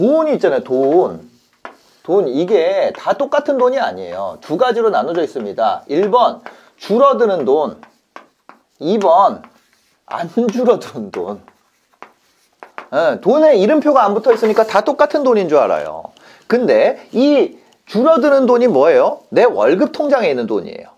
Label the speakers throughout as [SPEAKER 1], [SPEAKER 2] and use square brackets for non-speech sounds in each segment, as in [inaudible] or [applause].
[SPEAKER 1] 돈 있잖아요, 돈. 돈, 이게 다 똑같은 돈이 아니에요. 두 가지로 나눠져 있습니다. 1번, 줄어드는 돈. 2번, 안 줄어드는 돈. 예, 돈에 이름표가 안 붙어 있으니까 다 똑같은 돈인 줄 알아요. 근데 이 줄어드는 돈이 뭐예요? 내 월급 통장에 있는 돈이에요.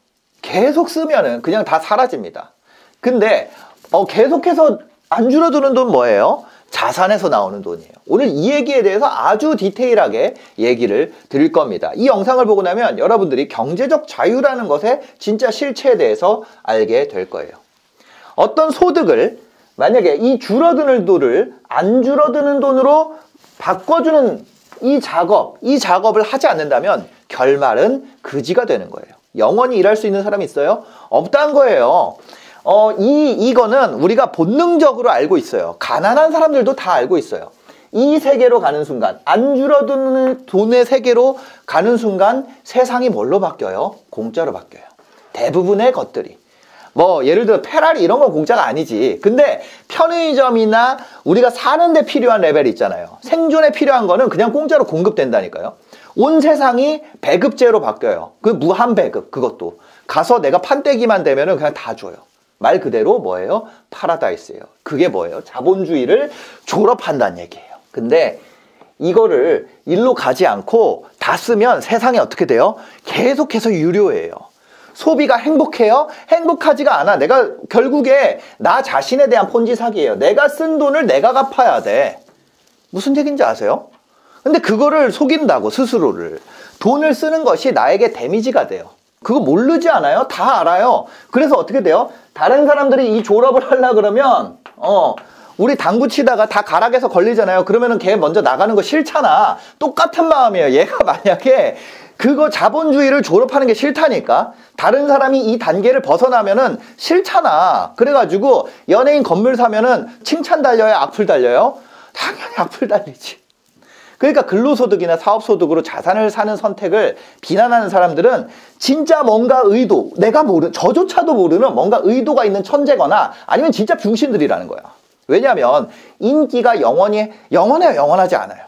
[SPEAKER 1] 계속 쓰면은 그냥 다 사라집니다. 근데 어, 계속해서 안 줄어드는 돈 뭐예요? 자산에서 나오는 돈이에요. 오늘 이 얘기에 대해서 아주 디테일하게 얘기를 드릴 겁니다. 이 영상을 보고 나면 여러분들이 경제적 자유라는 것의 진짜 실체에 대해서 알게 될 거예요. 어떤 소득을 만약에 이 줄어드는 돈을 안 줄어드는 돈으로 바꿔주는 이 작업, 이 작업을 하지 않는다면 결말은 그지가 되는 거예요. 영원히 일할 수 있는 사람이 있어요? 없다는 거예요. 어, 이, 이거는 우리가 본능적으로 알고 있어요. 가난한 사람들도 다 알고 있어요. 이 세계로 가는 순간, 안 줄어드는 돈의 세계로 가는 순간 세상이 뭘로 바뀌어요? 공짜로 바뀌어요. 대부분의 것들이. 뭐 예를 들어 페라리 이런 건 공짜가 아니지. 근데 편의점이나 우리가 사는데 필요한 레벨이 있잖아요. 생존에 필요한 거는 그냥 공짜로 공급된다니까요. 온 세상이 배급제로 바뀌어요. 그 무한 배급 그것도 가서 내가 판때기만 되면은 그냥 다 줘요. 말 그대로 뭐예요? 파라다이스예요. 그게 뭐예요? 자본주의를 졸업한다는 얘기예요. 근데 이거를 일로 가지 않고 다 쓰면 세상에 어떻게 돼요? 계속해서 유료예요. 소비가 행복해요? 행복하지가 않아. 내가 결국에 나 자신에 대한 폰지 사기예요. 내가 쓴 돈을 내가 갚아야 돼. 무슨 얘기인지 아세요? 근데 그거를 속인다고 스스로를 돈을 쓰는 것이 나에게 데미지가 돼요. 그거 모르지 않아요? 다 알아요. 그래서 어떻게 돼요? 다른 사람들이 이 졸업을 하려 그러면 어 우리 당구 치다가 다 가락에서 걸리잖아요. 그러면은 걔 먼저 나가는 거 싫잖아. 똑같은 마음이에요. 얘가 [laughs] 만약에 그거 자본주의를 졸업하는 게 싫다니까. 다른 사람이 이 단계를 벗어나면은 싫잖아. 그래가지고 연예인 건물 사면은 칭찬 달려요? 악플 달려요? 당연히 악플 달리지. 그러니까 근로소득이나 사업소득으로 자산을 사는 선택을 비난하는 사람들은 진짜 뭔가 의도, 내가 모르, 저조차도 모르는 뭔가 의도가 있는 천재거나 아니면 진짜 병신들이라는 거야. 왜냐하면 인기가 영원히, 영원해요, 영원하지 않아요.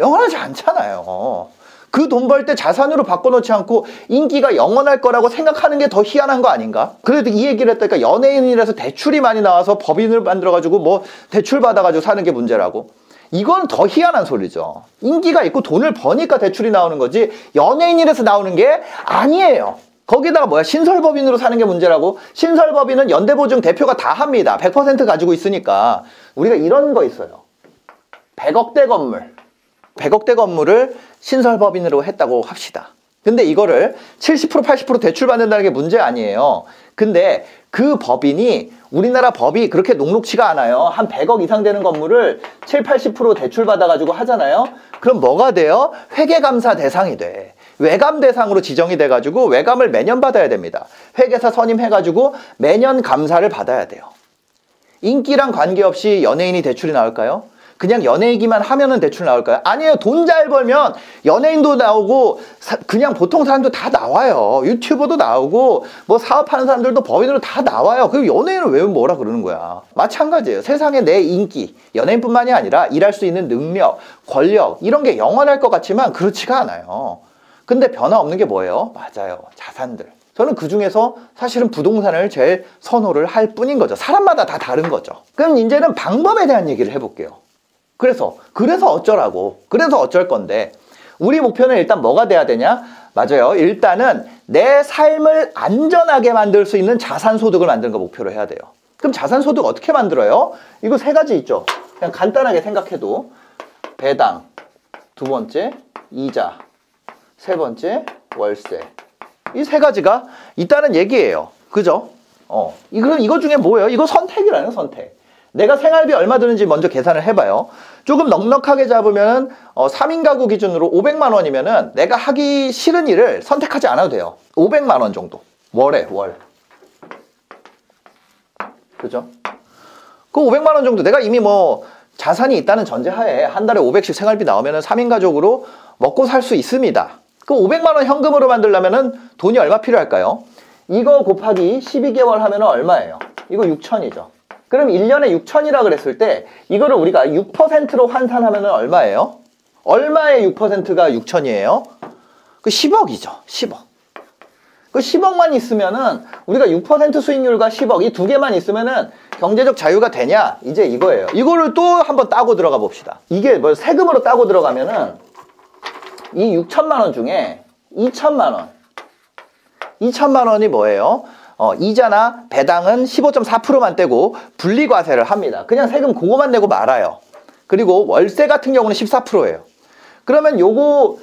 [SPEAKER 1] 영원하지 않잖아요. 그 돈 벌 때 자산으로 바꿔놓지 않고 인기가 영원할 거라고 생각하는 게 더 희한한 거 아닌가? 그래도 이 얘기를 했다니까 연예인이라서 대출이 많이 나와서 법인을 만들어가지고 뭐 대출 받아가지고 사는 게 문제라고. 이건 더 희한한 소리죠. 인기가 있고 돈을 버니까 대출이 나오는 거지 연예인이라서 나오는 게 아니에요. 거기다가 뭐야 신설법인으로 사는 게 문제라고 신설법인은 연대보증 대표가 다 합니다. 100% 가지고 있으니까 우리가 이런 거 있어요. 100억대 건물 100억대 건물을 신설법인으로 했다고 합시다. 근데 이거를 70% 80% 대출받는다는 게 문제 아니에요. 근데 그 법인이 우리나라 법이 그렇게 녹록치가 않아요. 한 100억 이상 되는 건물을 7, 80% 대출 받아가지고 하잖아요. 그럼 뭐가 돼요? 회계감사 대상이 돼. 외감 대상으로 지정이 돼가지고 외감을 매년 받아야 됩니다. 회계사 선임해가지고 매년 감사를 받아야 돼요. 인기랑 관계없이 연예인이 대출이 나올까요? 그냥 연예인기만 하면은 대출 나올까요? 아니에요. 돈 잘 벌면 연예인도 나오고 사, 그냥 보통 사람도 다 나와요. 유튜버도 나오고 뭐 사업하는 사람들도 법인으로 다 나와요. 그리고 연예인은 왜 뭐라 그러는 거야? 마찬가지예요. 세상에 내 인기, 연예인뿐만이 아니라 일할 수 있는 능력, 권력 이런 게 영원할 것 같지만 그렇지가 않아요. 근데 변화 없는 게 뭐예요? 맞아요. 자산들. 저는 그 중에서 사실은 부동산을 제일 선호를 할 뿐인 거죠. 사람마다 다 다른 거죠. 그럼 이제는 방법에 대한 얘기를 해볼게요. 그래서 그래서 어쩌라고? 그래서 어쩔 건데? 우리 목표는 일단 뭐가 돼야 되냐? 맞아요. 일단은 내 삶을 안전하게 만들 수 있는 자산 소득을 만드는 거 목표로 해야 돼요. 그럼 자산 소득 어떻게 만들어요? 이거 세 가지 있죠. 그냥 간단하게 생각해도. 배당 두 번째 이자 세 번째 월세. 이 세 가지가 있다는 얘기예요. 그죠? 어. 이거 이거 중에 뭐예요? 이거 선택이라는 선택 내가 생활비 얼마 드는지 먼저 계산을 해봐요. 조금 넉넉하게 잡으면 어, 3인 가구 기준으로 500만 원이면은 내가 하기 싫은 일을 선택하지 않아도 돼요. 500만 원 정도. 월에 월. 그죠? 그 500만 원 정도 내가 이미 뭐 자산이 있다는 전제하에 한 달에 500씩 생활비 나오면은 3인 가족으로 먹고 살 수 있습니다. 그 500만 원 현금으로 만들려면은 돈이 얼마 필요할까요? 이거 곱하기 12개월 하면은 얼마예요? 이거 6천이죠. 그럼 1년에 6천이라 그랬을 때 이거를 우리가 6%로 환산하면 얼마예요? 얼마의 6%가 6천이에요? 그 10억이죠. 10억. 그 10억만 있으면은 우리가 6% 수익률과 10억 이 두 개만 있으면은 경제적 자유가 되냐? 이제 이거예요. 이거를 또 한번 따고 들어가 봅시다. 이게 뭐 세금으로 따고 들어가면은 이 6천만 원 중에 2천만 원 2천만 원이 뭐예요? 어, 이자나 배당은 15.4%만 떼고 분리과세를 합니다. 그냥 세금 그거만 내고 말아요. 그리고 월세 같은 경우는 14%예요. 그러면 요거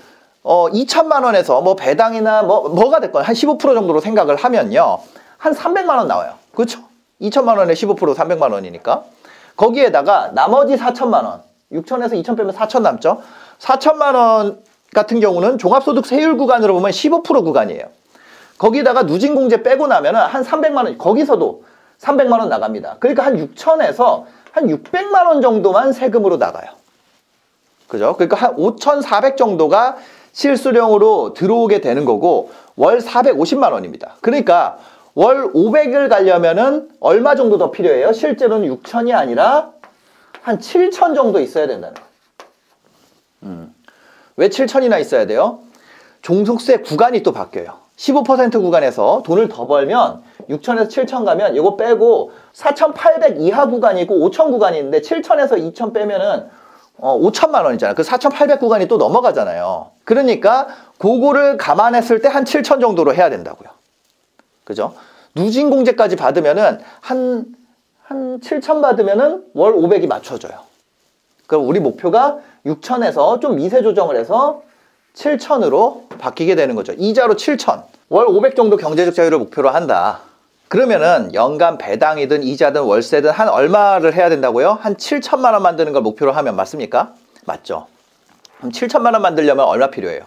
[SPEAKER 1] 어, 2천만 원에서 뭐 배당이나 뭐 뭐가 됐건 한 15% 정도로 생각을 하면요. 한 300만 원 나와요. 그렇죠? 2천만 원에 15% 300만 원이니까. 거기에다가 나머지 4천만 원. 6천에서 2천 빼면 4천 남죠? 4천만 원 같은 경우는 종합소득 세율 구간으로 보면 15% 구간이에요. 거기다가 누진공제 빼고 나면은 한 300만 원, 거기서도 300만 원 나갑니다. 그러니까 한 6천에서 한 600만 원 정도만 세금으로 나가요. 그죠? 그러니까 한 5,400 정도가 실수령으로 들어오게 되는 거고 월 450만 원입니다. 그러니까 월 500을 가려면은 얼마 정도 더 필요해요? 실제로는 6천이 아니라 한 7천 정도 있어야 된다는 거예요. 음. 왜 7천이나 있어야 돼요? 종속세 구간이 또 바뀌어요. 15% 구간에서 돈을 더 벌면 6천에서 7천 가면 이거 빼고 4,800 이하 구간이 있고 5천 구간이 있는데 7천에서 2천 빼면은 어, 5천만 원이잖아요. 그 4,800 구간이 또 넘어가잖아요. 그러니까 그거를 감안했을 때 한 7천 정도로 해야 된다고요. 그죠? 누진공제까지 받으면은 한, 한 7천 받으면은 월 500이 맞춰져요. 그럼 우리 목표가 6천에서 좀 미세 조정을 해서 7천으로 바뀌게 되는 거죠. 이자로 7천. 월 500 정도 경제적 자유를 목표로 한다. 그러면은 연간 배당이든 이자든 월세든 한 얼마를 해야 된다고요? 한 7천만 원 만드는 걸 목표로 하면 맞습니까? 맞죠. 그럼 7천만 원 만들려면 얼마 필요해요?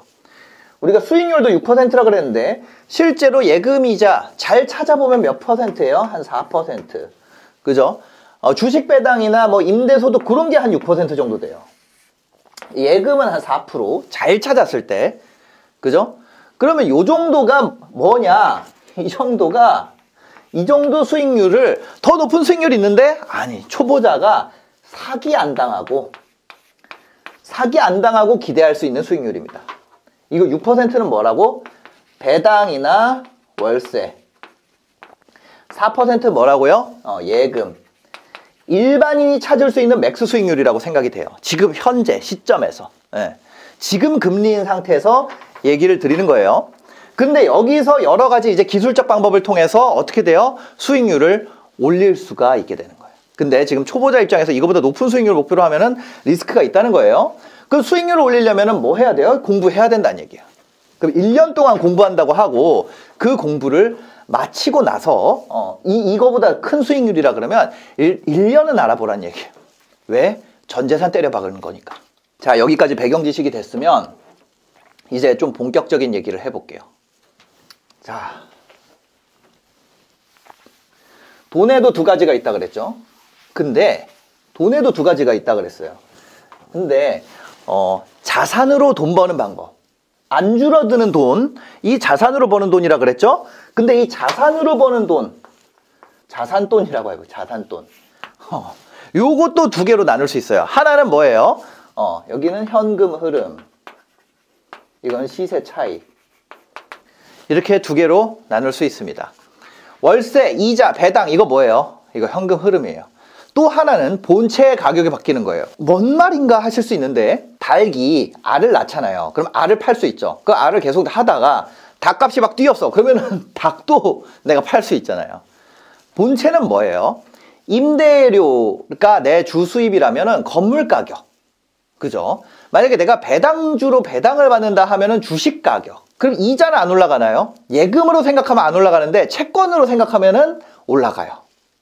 [SPEAKER 1] 우리가 수익률도 6%라 그랬는데 실제로 예금이자 잘 찾아보면 몇 퍼센트예요? 한 4%. 그죠? 어, 주식 배당이나 뭐 임대소득 그런 게 한 6% 정도 돼요. 예금은 한 4%잘 찾았을 때 그죠? 그러면 요 정도가 뭐냐? 이 정도가 이 정도 수익률을 더 높은 수익률이 있는데 아니 초보자가 사기 안 당하고 사기 안 당하고 기대할 수 있는 수익률입니다. 이거 6%는 뭐라고? 배당이나 월세 4% 뭐라고요? 어, 예금 일반인이 찾을 수 있는 max 수익률이라고 생각이 돼요. 지금 현재 시점에서. 예. 지금 금리인 상태에서 얘기를 드리는 거예요. 근데 여기서 여러 가지 이제 기술적 방법을 통해서 어떻게 돼요? 수익률을 올릴 수가 있게 되는 거예요. 근데 지금 초보자 입장에서 이거보다 높은 수익률을 목표로 하면은 리스크가 있다는 거예요. 그 수익률을 올리려면은 뭐 해야 돼요? 공부해야 된다는 얘기예요. 그럼 1년 동안 공부한다고 하고 그 공부를 마치고 나서 어, 이, 이거보다 큰 수익률이라 그러면 1, 1년은 알아보란 얘기예요. 왜? 전 재산 때려 박는 거니까. 자 여기까지 배경 지식이 됐으면 이제 좀 본격적인 얘기를 해볼게요. 자 돈에도 두 가지가 있다 그랬죠. 근데 돈에도 두 가지가 있다 그랬어요. 근데 어, 자산으로 돈 버는 방법 안 줄어드는 돈, 이 자산으로 버는 돈이라 그랬죠? 근데 이 자산으로 버는 돈, 자산돈이라고 하고 자산돈. 어, 요것도 두 개로 나눌 수 있어요. 하나는 뭐예요? 어, 여기는 현금 흐름. 이건 시세 차익. 이렇게 두 개로 나눌 수 있습니다. 월세, 이자, 배당, 이거 뭐예요? 이거 현금 흐름이에요. 또 하나는 본체의 가격이 바뀌는 거예요. 뭔 말인가 하실 수 있는데 닭이 알을 낳잖아요. 그럼 알을 팔 수 있죠. 그 알을 계속 하다가 닭값이 막 뛰었어. 그러면은 [laughs] 닭도 내가 팔 수 있잖아요. 본체는 뭐예요? 임대료가 내 주 수입이라면은 건물 가격. 그죠? 만약에 내가 배당주로 배당을 받는다 하면은 주식 가격. 그럼 이자는 안 올라가나요? 예금으로 생각하면 안 올라가는데 채권으로 생각하면은 올라가요.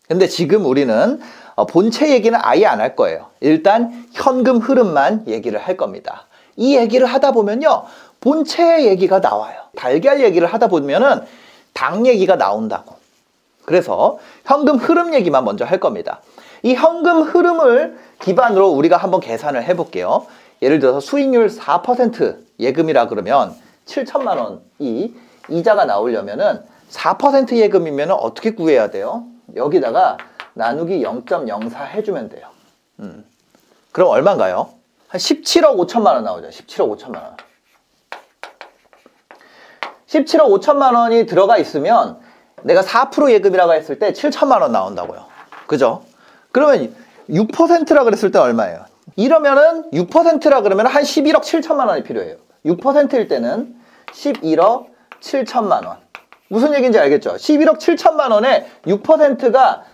[SPEAKER 1] 근데 지금 우리는 어, 본체 얘기는 아예 안 할 거예요. 일단 현금 흐름만 얘기를 할 겁니다. 이 얘기를 하다 보면요. 본체 얘기가 나와요. 달걀 얘기를 하다 보면은 당 얘기가 나온다고. 그래서 현금 흐름 얘기만 먼저 할 겁니다. 이 현금 흐름을 기반으로 우리가 한번 계산을 해 볼게요. 예를 들어서 수익률 4% 예금이라 그러면 7천만 원이 이자가 나오려면은 4% 예금이면 어떻게 구해야 돼요? 여기다가 나누기 0.04 해주면 돼요. 음. 그럼 얼마인가요? 한 17억 5천만 원 나오죠. 17억 5천만 원. 17억 5천만 원이 들어가 있으면 내가 4% 예금이라고 했을 때 7천만 원 나온다고요. 그죠? 그러면 6%라 그랬을 때 얼마예요? 이러면은 6%라 그러면 한 11억 7천만 원이 필요해요. 6%일 때는 11억 7천만 원. 무슨 얘기인지 알겠죠? 11억 7천만 원에 6%가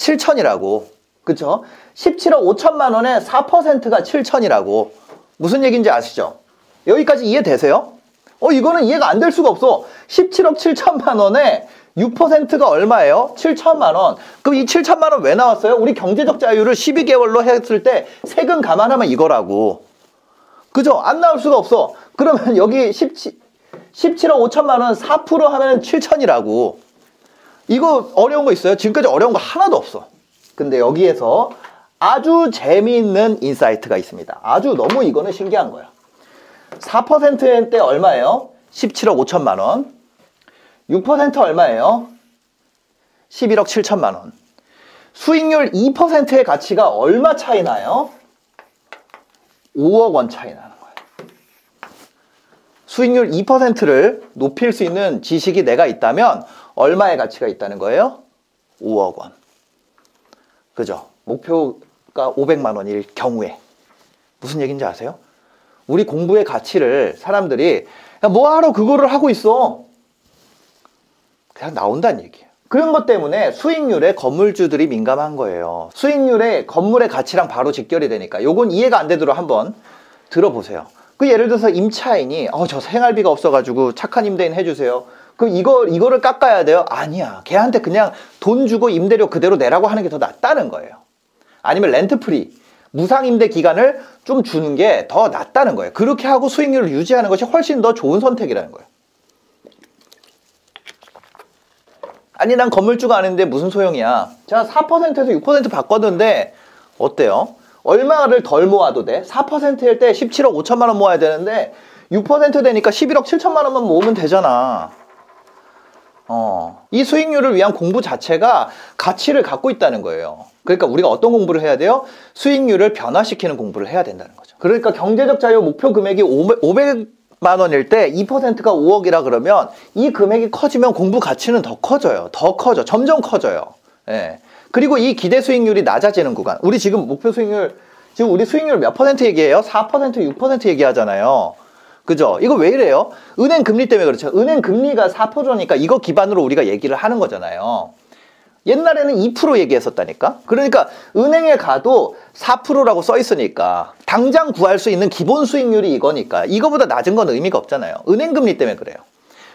[SPEAKER 1] 7천이라고. 그쵸? 17억 5천만 원에 4%가 7천이라고. 무슨 얘기인지 아시죠? 여기까지 이해되세요? 어, 이거는 이해가 안 될 수가 없어. 17억 7천만 원에 6%가 얼마예요? 7천만 원. 그럼 이 7천만 원 왜 나왔어요? 우리 경제적 자유를 12개월로 했을 때 세금 감안하면 이거라고. 그죠? 안 나올 수가 없어. 그러면 여기 17, 17억 5천만 원 4% 하면 7천이라고. 이거 어려운 거 있어요? 지금까지 어려운 거 하나도 없어. 근데 여기에서 아주 재미있는 insight가 있습니다. 아주 너무 이거는 신기한 거야. 4%때 얼마예요? 17억 5천만 원. 6% 얼마예요? 11억 7천만 원. 수익률 2%의 가치가 얼마 차이 나요? 5억 원 차이 나는 거예요. 수익률 2%를 높일 수 있는 지식이 내가 있다면 얼마의 가치가 있다는 거예요? 5억 원. 그죠? 목표가 500만 원일 경우에. 무슨 얘기인지 아세요? 우리 공부의 가치를 사람들이 뭐하러 그거를 하고 있어? 그냥 나온다는 얘기예요. 그런 것 때문에 수익률에 건물주들이 민감한 거예요. 수익률에 건물의 가치랑 바로 직결이 되니까 요건 이해가 안 되도록 한번 들어보세요. 그 예를 들어서 임차인이 어 저 생활비가 없어가지고 착한 임대인 해주세요. 그 이거 이거를 깎아야 돼요? 아니야. 걔한테 그냥 돈 주고 임대료 그대로 내라고 하는 게 더 낫다는 거예요. 아니면 rent free 무상 임대 기간을 좀 주는 게 더 낫다는 거예요. 그렇게 하고 수익률을 유지하는 것이 훨씬 더 좋은 선택이라는 거예요. 아니 난 건물주가 아닌데 무슨 소용이야. 제가 4%에서 6% 바꿨는데 어때요? 얼마를 덜 모아도 돼? 4%일 때 17억 5천만 원 모아야 되는데 6% 되니까 11억 7천만 원만 모으면 되잖아. 어, 이 수익률을 위한 공부 자체가 가치를 갖고 있다는 거예요. 그러니까 우리가 어떤 공부를 해야 돼요? 수익률을 변화시키는 공부를 해야 된다는 거죠. 그러니까 경제적 자유 목표 금액이 500 만 원일 때 2%가 5억이라 그러면 이 금액이 커지면 공부 가치는 더 커져요. 더 커져. 점점 커져요. 예. 그리고 이 기대 수익률이 낮아지는 구간. 우리 지금 목표 수익률, 지금 우리 수익률 몇 퍼센트 얘기해요? 4%, 6% 얘기하잖아요. 그죠? 이거 왜 이래요? 은행 금리 때문에 그렇죠. 은행 금리가 4%니까 이거 기반으로 우리가 얘기를 하는 거잖아요. 옛날에는 2% 얘기했었다니까? 그러니까 은행에 가도 4%라고 써 있으니까 당장 구할 수 있는 기본 수익률이 이거니까 이거보다 낮은 건 의미가 없잖아요. 은행 금리 때문에 그래요.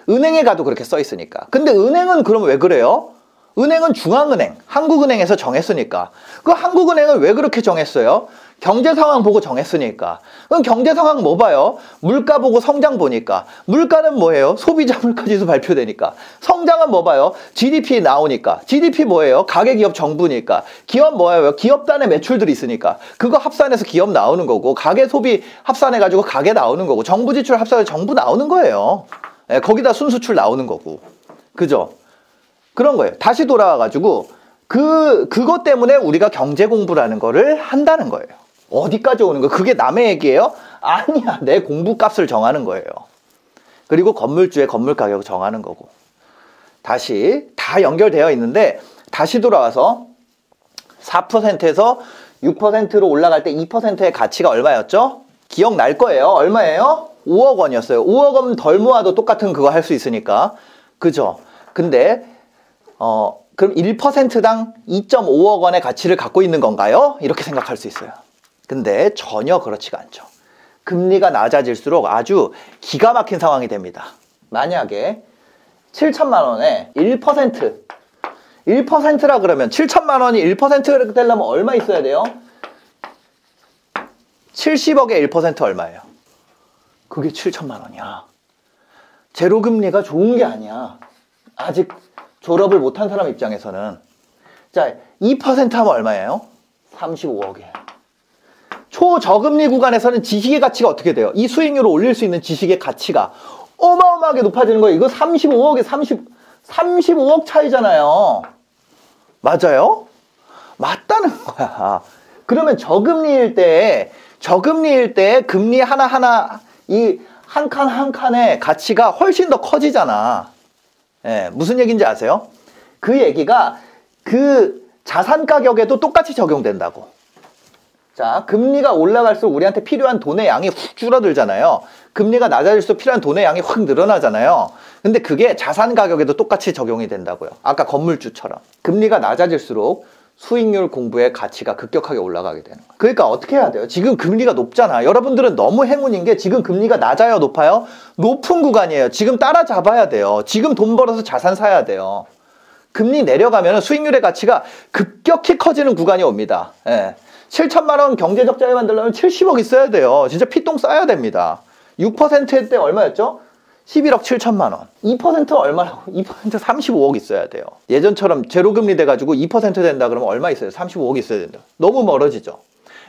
[SPEAKER 1] 은행에 가도 그렇게 써 있으니까. 근데 은행은 그럼 왜 그래요? 은행은 중앙은행, 한국은행에서 정했으니까. 그 한국은행은 왜 그렇게 정했어요? 경제 상황 보고 정했으니까. 그럼 경제 상황 뭐 봐요? 물가 보고 성장 보니까. 물가는 뭐예요? 소비자 물가지수 발표되니까. 성장은 뭐 봐요? GDP 나오니까. GDP 뭐예요? 가계 기업 정부니까. 기업 뭐예요? 기업단의 매출들이 있으니까. 그거 합산해서 기업 나오는 거고, 가계 소비 합산해 가지고 가계 나오는 거고, 정부 지출 합산해서 정부 나오는 거예요. 예, 거기다 순수출 나오는 거고. 그죠? 그런 거예요. 다시 돌아와 가지고 그 그것 때문에 우리가 경제 공부라는 거를 한다는 거예요. 어디까지 오는 거? 그게 남의 얘기예요? 아니야. 내 공부 값을 정하는 거예요. 그리고 건물주의 건물 가격을 정하는 거고. 다시 다 연결되어 있는데 다시 돌아와서 4%에서 6%로 올라갈 때 2%의 가치가 얼마였죠? 기억날 거예요. 얼마예요? 5억 원이었어요. 5억 원 덜 모아도 똑같은 그거 할 수 있으니까. 그죠? 근데 어, 그럼 1%당 2.5억 원의 가치를 갖고 있는 건가요? 이렇게 생각할 수 있어요. 근데 전혀 그렇지가 않죠. 금리가 낮아질수록 아주 기가 막힌 상황이 됩니다. 만약에 7천만 원에 1% 1%라 그러면 7천만 원이 1% 되려면 얼마 있어야 돼요? 70억의 1% 얼마예요? 그게 7천만 원이야. 제로금리가 좋은 게 아니야. 아직 졸업을 못한 사람 입장에서는 자, 2% 하면 얼마예요? 35억이에요. 초저금리 구간에서는 지식의 가치가 어떻게 돼요? 이 수익률을 올릴 수 있는 지식의 가치가 어마어마하게 높아지는 거예요. 이거 35억에 30, 35억 차이잖아요. 맞아요? 맞다는 [laughs] 거야. 그러면 저금리일 때 저금리일 때 금리 하나하나 이 한 칸 한 칸의 가치가 훨씬 더 커지잖아. 예, 무슨 얘기인지 아세요? 그 얘기가 그 자산 가격에도 똑같이 적용된다고. 자, 금리가 올라갈수록 우리한테 필요한 돈의 양이 훅 줄어들잖아요. 금리가 낮아질수록 필요한 돈의 양이 확 늘어나잖아요. 근데 그게 자산 가격에도 똑같이 적용이 된다고요. 아까 건물주처럼. 금리가 낮아질수록 수익률 공부의 가치가 급격하게 올라가게 되는 거예요. 그러니까 어떻게 해야 돼요? 지금 금리가 높잖아. 여러분들은 너무 행운인 게 지금 금리가 낮아요, 높아요? 높은 구간이에요. 지금 따라잡아야 돼요. 지금 돈 벌어서 자산 사야 돼요. 금리 내려가면 수익률의 가치가 급격히 커지는 구간이 옵니다. 예. 7천만 원 경제 적 자유 만들려면 70억 있어야 돼요. 진짜 피똥 싸야 됩니다. 6%일 때 얼마였죠? 11억 7천만 원. 2% 얼마라고? [laughs] 2% 35억 있어야 돼요. 예전처럼 제로금리 돼가지고 2% 된다 그러면 얼마 있어요? 35억 있어야 된다. 너무 멀어지죠.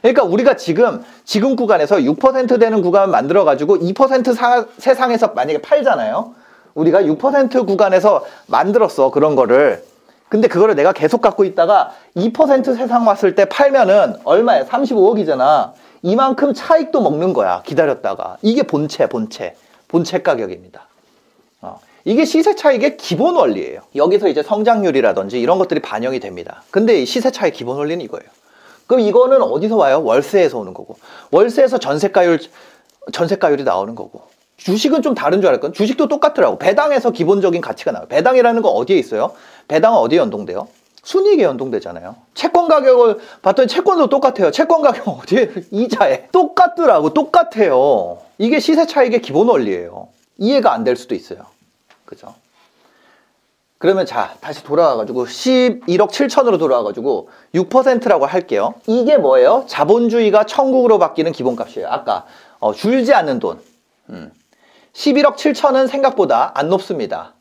[SPEAKER 1] 그러니까 우리가 지금 지금 구간에서 6% 되는 구간을 만들어가지고 2% 사, 세상에서 만약에 팔잖아요. 우리가 6% 구간에서 만들었어 그런 거를 근데 그거를 내가 계속 갖고 있다가 2% 세상 왔을 때 팔면은 얼마야 35억이잖아 이만큼 차익도 먹는 거야 기다렸다가 이게 본체 본체 본체 가격입니다 어. 이게 시세 차익의 기본 원리예요 여기서 이제 성장률이라든지 이런 것들이 반영이 됩니다 근데 시세 차익 기본 원리는 이거예요 그럼 이거는 어디서 와요 월세에서 오는 거고 월세에서 전세가율 전세가율이 나오는 거고 주식은 좀 다른 줄 알았거든. 주식도 똑같더라고. 배당에서 기본적인 가치가 나와요. 배당이라는 거 어디에 있어요? 배당은 어디에 연동돼요? 순이익에 연동되잖아요. 채권 가격을 봤더니 채권도 똑같아요. 채권 가격 [laughs] 어디에? 이자에. 똑같더라고. 똑같아요. 이게 시세 차익의 기본 원리예요. 이해가 안 될 수도 있어요. 그죠? 그러면 자, 다시 돌아와가지고 11억 7천으로 돌아와가지고 6%라고 할게요. 이게 뭐예요? 자본주의가 천국으로 바뀌는 기본값이에요. 아까 어, 줄지 않는 돈. 음. 11억 7천은 생각보다 안 높습니다.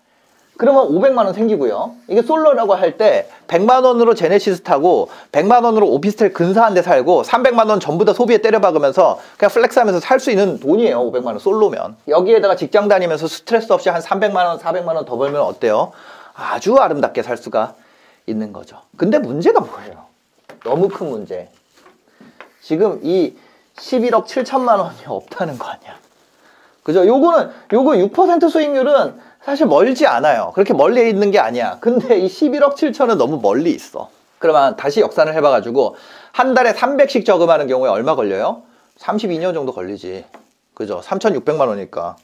[SPEAKER 1] 그러면 500만 원 생기고요. 이게 솔로라고 할 때 100만 원으로 제네시스 타고 100만 원으로 오피스텔 근사한 데 살고 300만 원 전부 다 소비에 때려박으면서 그냥 flex 하면서 살 수 있는 돈이에요. 500만 원 솔로면. 여기에다가 직장 다니면서 스트레스 없이 한 300만 원, 400만 원 더 벌면 어때요? 아주 아름답게 살 수가 있는 거죠. 근데 문제가 뭐예요? 너무 큰 문제. 지금 이 11억 7천만 원이 없다는 거 아니야. 그죠? 요거는, 요거 6% 수익률은 사실 멀지 않아요. 그렇게 멀리 있는 게 아니야. 근데 이 11억 7천은 너무 멀리 있어. 그러면 다시 역산을 해봐가지고 한 달에 300씩 저금하는 경우에 얼마 걸려요? 32년 정도 걸리지. 그죠? 3,600만 원이니까.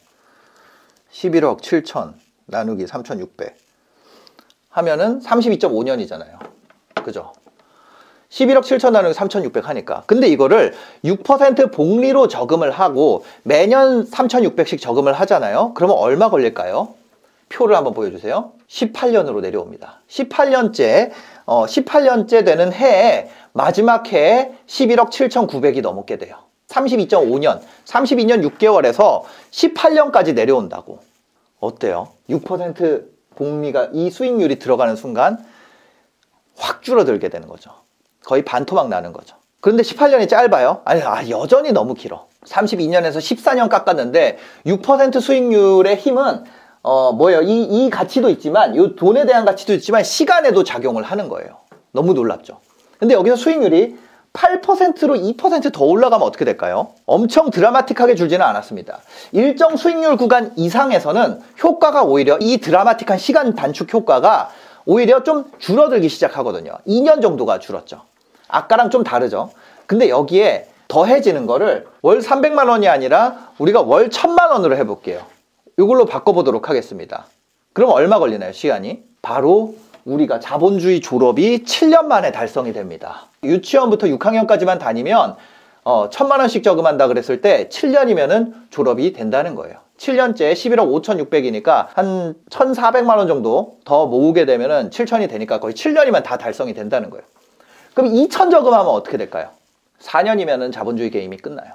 [SPEAKER 1] 11억 7천 나누기 3,600 하면은 32.5년이잖아요. 그죠? 11억 7천 나누기 3,600 하니까. 근데 이거를 6% 복리로 저금을 하고 매년 3,600씩 저금을 하잖아요. 그러면 얼마 걸릴까요? 표를 한번 보여주세요. 18년으로 내려옵니다. 18년째, 어, 18년째 되는 해에 마지막 해에 11억 7,900이 넘게 돼요. 32.5년, 32년 6개월에서 18년까지 내려온다고. 어때요? 6% 복리가 이 수익률이 들어가는 순간 확 줄어들게 되는 거죠. 거의 반토막 나는 거죠. 그런데 18년이 짧아요? 아니, 아, 여전히 너무 길어. 32년에서 14년 깎았는데 6% 수익률의 힘은 어, 뭐예요? 이, 이 가치도 있지만, 이 돈에 대한 가치도 있지만, 시간에도 작용을 하는 거예요. 너무 놀랍죠? 근데 여기서 수익률이 8%로 2%더 올라가면 어떻게 될까요? 엄청 드라마틱하게 줄지는 않았습니다. 일정 수익률 구간 이상에서는 효과가 오히려 이 드라마틱한 시간 단축 효과가 오히려 좀 줄어들기 시작하거든요. 2년 정도가 줄었죠. 아까랑 좀 다르죠. 근데 여기에 더해지는 거를 월 300만 원이 아니라 우리가 월 1000만 원으로 해볼게요. 이걸로 바꿔보도록 하겠습니다. 그럼 얼마 걸리나요, 시간이? 바로 우리가 자본주의 졸업이 7년 만에 달성이 됩니다. 유치원부터 6학년까지만 다니면 어, 천만 원씩 저금한다 그랬을 때 7년이면은 졸업이 된다는 거예요. 7년째 11억 5,600이니까 한 1,400만 원 정도 더 모으게 되면은 7천이 되니까 거의 7년이면 다 달성이 된다는 거예요. 그럼 2천 저금하면 어떻게 될까요? 4년이면은 자본주의 게임이 끝나요.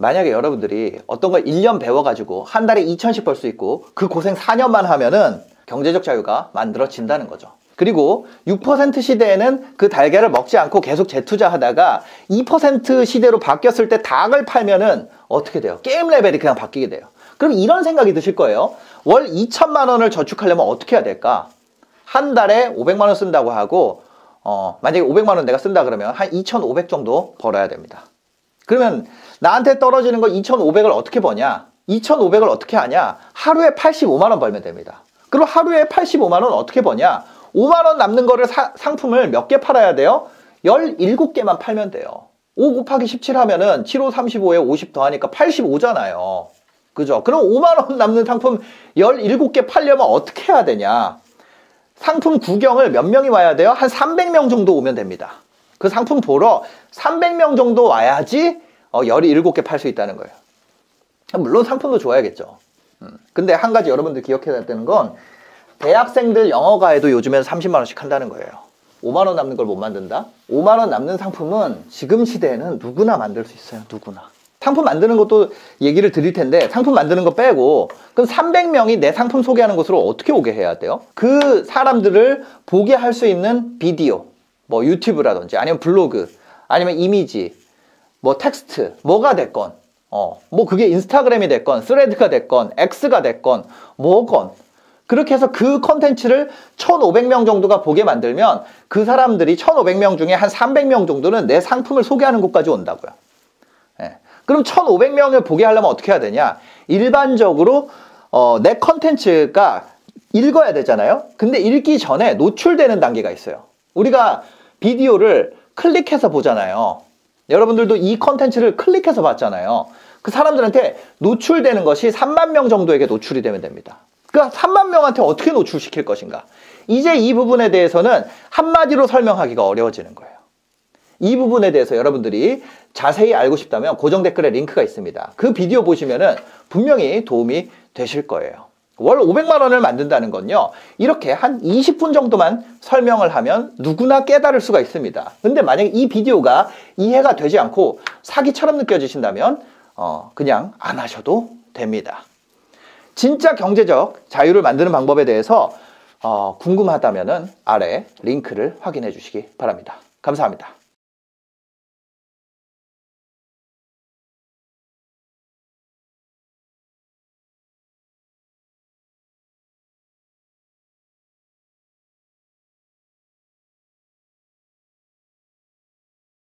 [SPEAKER 1] 네. 만약에 여러분들이 어떤 걸 1년 배워가지고 한 달에 2천씩 벌 수 있고 그 고생 4년만 하면은 경제적 자유가 만들어진다는 거죠. 그리고 6% 시대에는 그 달걀을 먹지 않고 계속 재투자하다가 2% 시대로 바뀌었을 때 닭을 팔면은 어떻게 돼요? 게임 레벨이 그냥 바뀌게 돼요. 그럼 이런 생각이 드실 거예요. 월 2천만 원을 저축하려면 어떻게 해야 될까? 한 달에 500만 원 쓴다고 하고 어, 만약에 500만 원 내가 쓴다 그러면 한 2,500 정도 벌어야 됩니다. 그러면 나한테 떨어지는 거 2,500을 어떻게 버냐? 2,500을 어떻게 하냐? 하루에 85만 원 벌면 됩니다. 그럼 하루에 85만 원 어떻게 버냐? 5만 원 남는 거를 사, 상품을 몇 개 팔아야 돼요? 17개만 팔면 돼요. 5 곱하기 17 하면은 7, 5, 35에 50 더하니까 85잖아요. 그죠? 그럼 5만 원 남는 상품 17개 팔려면 어떻게 해야 되냐? 상품 구경을 몇 명이 와야 돼요? 한 300명 정도 오면 됩니다. 그 상품 보러 300명 정도 와야지 어, 17개 팔 수 있다는 거예요. 물론 상품도 좋아야겠죠. 음. 근데 한 가지 여러분들 기억해야 되는 건 대학생들 영어과에도 요즘엔 30만 원씩 한다는 거예요. 5만 원 남는 걸 못 만든다? 5만 원 남는 상품은 지금 시대에는 누구나 만들 수 있어요. 누구나. 상품 만드는 것도 얘기를 드릴 텐데 상품 만드는 거 빼고 그럼 300명이 내 상품 소개하는 곳으로 어떻게 오게 해야 돼요? 그 사람들을 보게 할 수 있는 비디오 뭐 유튜브라든지 아니면 블로그 아니면 이미지 뭐 텍스트 뭐가 됐건 어, 뭐 그게 인스타그램이 됐건 스레드가 됐건 X가 됐건 뭐건 그렇게 해서 그 컨텐츠를 1,500명 정도가 보게 만들면 그 사람들이 1,500명 중에 한 300명 정도는 내 상품을 소개하는 곳까지 온다고요. 예. 그럼 1,500명을 보게 하려면 어떻게 해야 되냐? 일반적으로 어, 내 컨텐츠가 읽어야 되잖아요. 근데 읽기 전에 노출되는 단계가 있어요. 우리가 비디오를 클릭해서 보잖아요. 여러분들도 이 컨텐츠를 클릭해서 봤잖아요. 그 사람들한테 노출되는 것이 3만 명 정도에게 노출이 되면 됩니다. 그러니까 3만 명한테 어떻게 노출시킬 것인가? 이제 이 부분에 대해서는 한마디로 설명하기가 어려워지는 거예요. 이 부분에 대해서 여러분들이 자세히 알고 싶다면 고정 댓글에 링크가 있습니다. 그 비디오 보시면은 분명히 도움이 되실 거예요. 월 500만 원을 만든다는 건요. 이렇게 한 20분 정도만 설명을 하면 누구나 깨달을 수가 있습니다. 근데 만약에 이 비디오가 이해가 되지 않고 사기처럼 느껴지신다면 어, 그냥 안 하셔도 됩니다. 진짜 경제적 자유를 만드는 방법에 대해서 어, 궁금하다면 아래 링크를 확인해 주시기 바랍니다. 감사합니다.